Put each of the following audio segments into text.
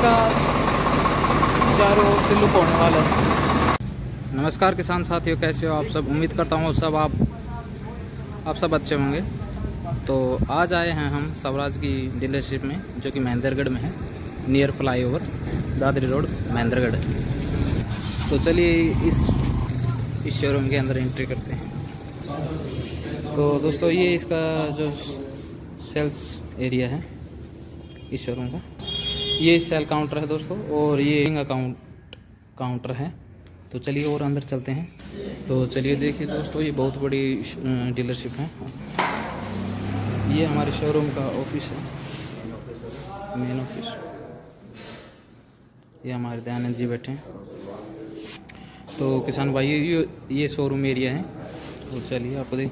इसका चारों ओर से लुक होने वाला है। नमस्कार किसान साथियों, कैसे हो आप सब? उम्मीद करता हूँ सब आप आप सब अच्छे होंगे। तो आज आए हैं हम स्वराज की डीलरशिप में, जो कि महेंद्रगढ़ में है near flyover Dadri road, Mahendragarh. तो चलिए इस इस शोरूम के अंदर एंट्री करते हैं। तो दोस्तों, ये इसका जो सेल्स एरिया है, इस शोरूम का। ये सेल काउंटर है दोस्तों और ये अकाउंट काउंटर है। तो चलिए और अंदर चलते हैं। तो चलिए देखिए दोस्तों ये बहुत बड़ी डीलरशिप है। ये हमारे शोरूम का ऑफ़िस है। मेन ऑफ़िस ये हमारे दयानंद जी बैठे हैं। तो किसान भाई ये ये शोरूम एरिया है। तो चलिए आपको देख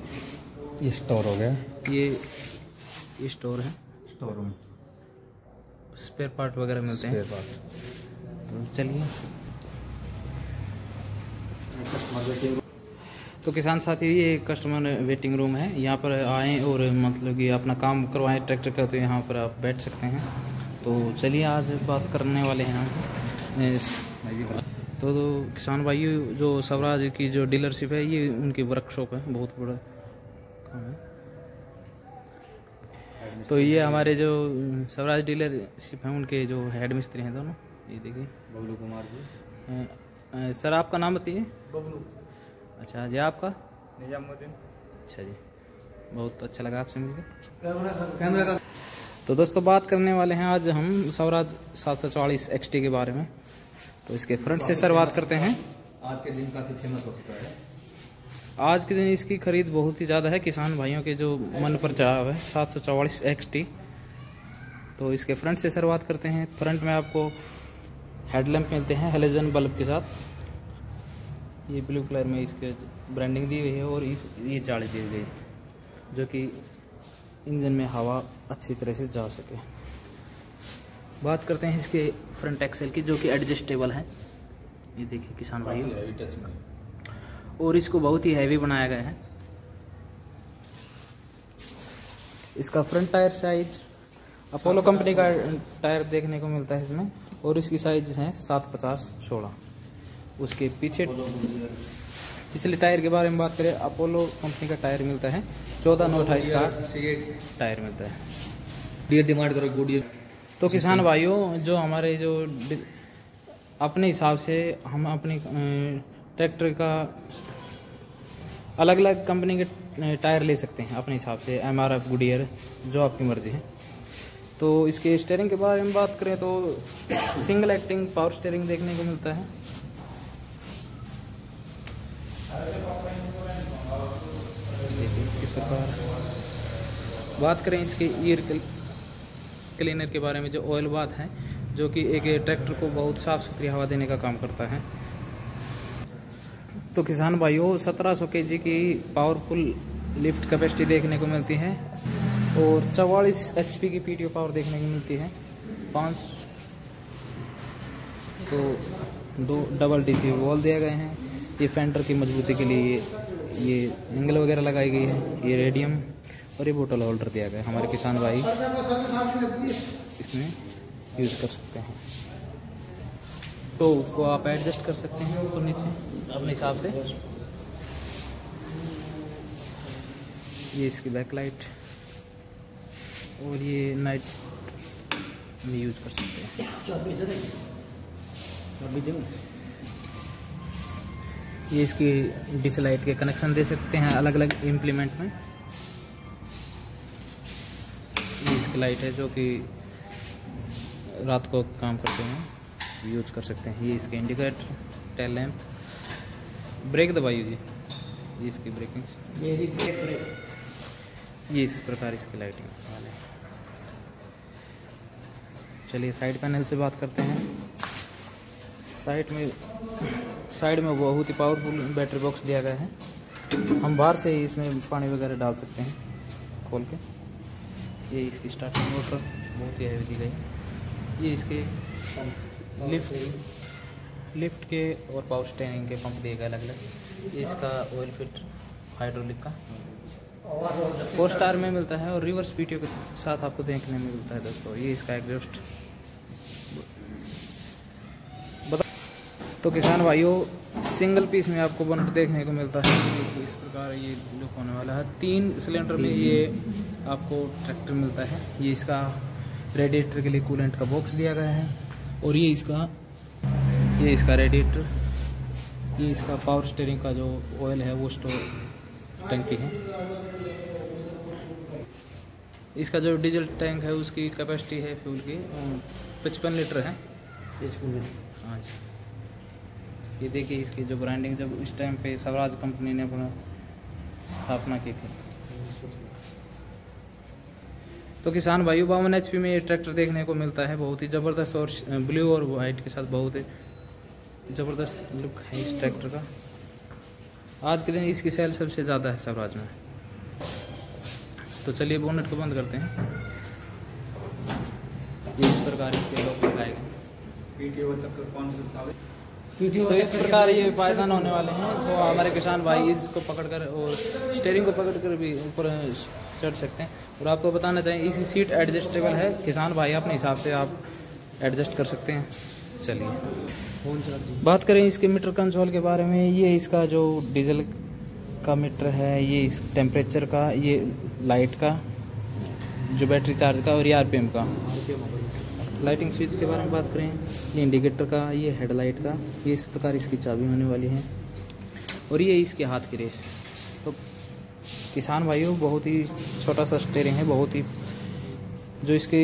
ये स्टोर हो गया। ये ये स्टोर है। स्टोर रूम स्पेयर पार्ट वगैरह मिलते हैं। तो चलिए। तो किसान साथी ये कस्टमर वेटिंग रूम है। यहाँ पर आएँ और मतलब कि अपना काम करवाएँ ट्रैक्टर का तो यहाँ पर आप बैठ सकते हैं। तो चलिए आज बात करने वाले हैं हम। तो, तो किसान भाई जो स्वराज की जो डीलरशिप है ये उनकी वर्कशॉप है। बहुत बड़ा काम है। तो ये हमारे जो स्वराज डीलरशिप है उनके जो हेड मिस्त्री हैं दोनों। ये देखिए। बबलू कुमार जी। सर आपका नाम बताइए। बबलू। अच्छा जी आपका? निजामुद्दीन। अच्छा जी। बहुत अच्छा लगा आपसे मिलकर कैमरा का तो दोस्तों बात करने वाले हैं आज हम स्वराज सात सौ चौवालीस एक्स के बारे में। तो इसके फ्रंट से सर बात करते हैं। आज के दिन काफ़ी फ़ेमस हो चुका है। आज के दिन इसकी खरीद बहुत ही ज़्यादा है। किसान भाइयों के जो मन पर चढ़ा हुआ है, सात सौ चौवालीस एक्स टी तो इसके फ्रंट से शुरुआत करते हैं। फ्रंट में आपको हेडलैम्प मिलते हैं हेलोजन बल्ब के साथ। ये ब्लू कलर में इसके ब्रांडिंग दी हुई है और इस, ये जाली दी गई जो कि इंजन में हवा अच्छी तरह से जा सके। बात करते हैं इसके फ्रंट एक्सेल की, जो कि एडजस्टेबल है। ये देखिए किसान भाई और इसको बहुत ही हैवी बनाया गया है। इसका front tyre size Apollo company का टायर देखने को मिलता है इसमें और इसकी साइज़ है सात पचास सोलह। उसके पीछे पिछले टायर के बारे में बात करें अपोलो कंपनी का टायर मिलता है चौदह नौ अट्ठाईस का टायर मिलता है। डियर डिमांड करो गुड तो किसान भाइयों जो हमारे जो अपने हिसाब से हम अपनी ट्रैक्टर का अलग अलग कंपनी के टायर ले सकते हैं अपने हिसाब से एम आर एफ़ गुडियर जो आपकी मर्ज़ी है। तो इसके स्टेयरिंग के बारे में बात करें तो सिंगल एक्टिंग पावर स्टेयरिंग देखने को मिलता है। इस प्रकार। बात करें इसके ईयर क्लीनर के बारे में, जो ऑयल बात है, जो कि एक ट्रैक्टर को बहुत साफ़ सुथरी हवा देने का काम करता है। तो किसान भाइयों 1700 केजी की पावरफुल लिफ्ट कैपेसिटी देखने को मिलती है और 44 एचपी की पीटीओ पावर देखने को मिलती है। पाँच तो दो डबल डीसी वॉल दिए गए हैं। ये फेंडर की मजबूती के लिए ये एंगल वगैरह लगाई गई है। ये रेडियम और ये बोतल होल्डर दिया गया है। हमारे किसान भाई इसमें यूज़ कर सकते हैं। तो उसको आप एडजस्ट कर सकते हैं ऊपर नीचे। अपने हिसाब से? ये इसकी बैक लाइट और ये नाइट में यूज़ कर सकते हैं। ये? इसकी डिस लाइट के कनेक्शन दे सकते हैं अलग अलग इम्प्लीमेंट में। ये इसकी लाइट है जो कि रात को काम करते हैं। यूज़ कर सकते हैं। ये इसके इंडिकेटर टेल लैम्प ब्रेक दबाइए जी। ये इसकी ब्रेकिंग। ये इस प्रकार इसकी लाइटिंग वाले। चलिए साइड पैनल से बात करते हैं। साइड में साइड में बहुत ही पावरफुल बैटरी बॉक्स दिया गया है। हम बाहर से ही इसमें पानी वगैरह डाल सकते हैं खोल के। ये इसकी स्टार्टिंग मोटर बहुत ही हैवी दी गई। ये इसके लिफ्ट लिफ्ट के और पावर स्टेयरिंग के पंप दिए गए अलग अलग इसका ऑयल फिट हाइड्रोलिक का। फोर स्टार में मिलता है और रिवर्स पीटीओ के साथ आपको देखने में मिलता है दोस्तों। ये इसका एग्जॉस्ट तो किसान भाइयों सिंगल पीस में आपको बनकर देखने को मिलता है। इस प्रकार ये लुक होने वाला है। तीन सिलेंडर में ये आपको ट्रैक्टर मिलता है। ये इसका रेडिएटर के लिए कूलेंट का बॉक्स दिया गया है। और ये इसका ये इसका रेडिएटर ये इसका पावर स्टेयरिंग का जो ऑयल है वो स्टोर टंकी है। इसका जो डीजल टैंक है उसकी कैपेसिटी है फ्यूल की पचपन लीटर है। हाँ जी। ये देखिए इसकी जो ब्रांडिंग जब उस टाइम पे स्वराज कंपनी ने अपना स्थापना की थी। तो किसान भाइयों बावन एच में ये ट्रैक्टर देखने को मिलता है बहुत ही ज़बरदस्त और ब्लू और वाइट के साथ बहुत ही ज़बरदस्त लुक है इस ट्रैक्टर का। आज के दिन इसकी सेल सबसे ज़्यादा है स्वराज में। तो चलिए बोनेट को बंद करते हैं। ये इस प्रकार इसके लोग लगाए गए। पीटीओ चक्कर कौन सा चावे तो इस प्रकार ये पायदान होने वाले हैं। तो हमारे किसान भाई इसको पकड़कर और स्टेयरिंग को पकड़कर भी ऊपर चढ़ सकते हैं। और आपको बताना चाहिए इसी सीट एडजस्टेबल है। किसान भाई अपने हिसाब से आप एडजस्ट कर सकते हैं। चलिए। बात करें इसके मीटर कंसोल के बारे में, ये इसका जो डीजल का मीटर है, ये इस टेम्परेचर का, ये लाइट का, जो बैटरी चार्ज का और ये आरपीएम का। लाइटिंग स्विच के बारे में बात करें, ये इंडिकेटर का, ये हेडलाइट का, ये इस प्रकार इसकी चाबी होने वाली है। और ये इसके हाथ की रेस। तो किसान भाइयों, बहुत ही छोटा सा स्टेयरिंग है, बहुत ही, जो इसकी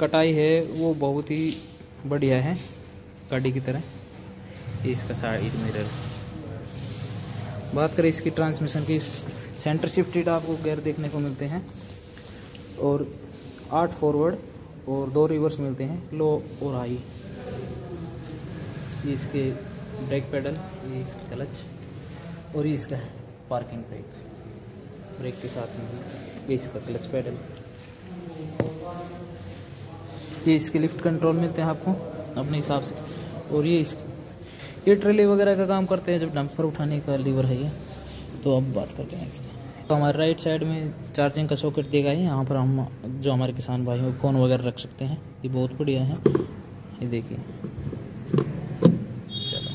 कटाई है, वो बहुत ही बढ़िया है। गाड़ी की तरह। ये इसका साइड मिरर। बात करें इसकी ट्रांसमिशन की सेंटर शिफ्टेड आपको गेयर देखने को मिलते हैं। और आठ फॉरवर्ड और दो रिवर्स मिलते हैं, लो और हाई ये इसके ब्रेक पेडल ये इसका क्लच और ये इसका पार्किंग ब्रेक ब्रेक के साथ में ये इसका क्लच पेडल ये इसके लिफ्ट कंट्रोल मिलते हैं आपको, अपने हिसाब से। और ये इस ये ट्रेले वगैरह का काम करते हैं, जब डंपर उठाने का लीवर है ये तो अब बात करते हैं इसकी। तो हमारे राइट साइड में चार्जिंग का सॉकेट देगा है, यहाँ पर हम, जो हमारे किसान भाई हैं फ़ोन वगैरह रख सकते हैं। ये बहुत बढ़िया है। ये देखिए। चलो।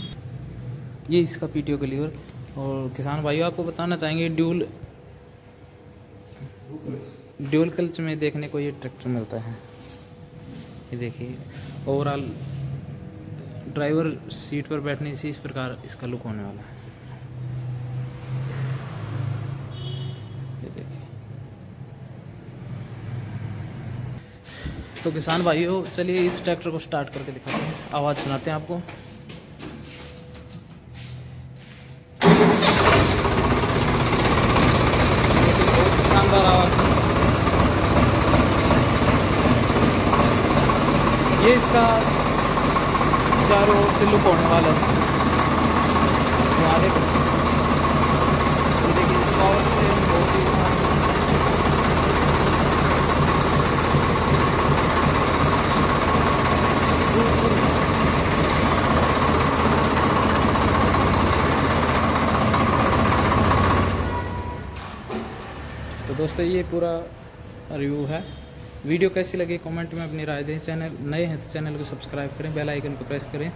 ये इसका पीटीओ का लीवर। और किसान भाइयों, आपको बताना चाहेंगे ड्यूल ड्यूल कल्च में देखने को ये ट्रैक्टर मिलता है। ये देखिए ओवरऑल ड्राइवर सीट पर बैठने से इस प्रकार इसका लुक होने वाला है। तो किसान भाइयों, चलिए इस ट्रैक्टर को स्टार्ट करके दिखाते हैं। आवाज़ सुनाते हैं आपको। ये इसका चारों ओर से लुक होने वाला है। तो दोस्तों ये पूरा रिव्यू है। वीडियो कैसी लगी कमेंट में अपनी राय दें। चैनल नए हैं तो चैनल को सब्सक्राइब करें, बेल आइकन को प्रेस करें,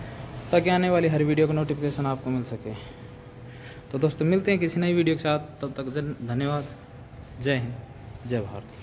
ताकि आने वाली हर वीडियो का नोटिफिकेशन आपको मिल सके। तो दोस्तों, मिलते हैं किसी नई वीडियो के साथ। तब तक धन्यवाद। जय हिंद। जय भारत।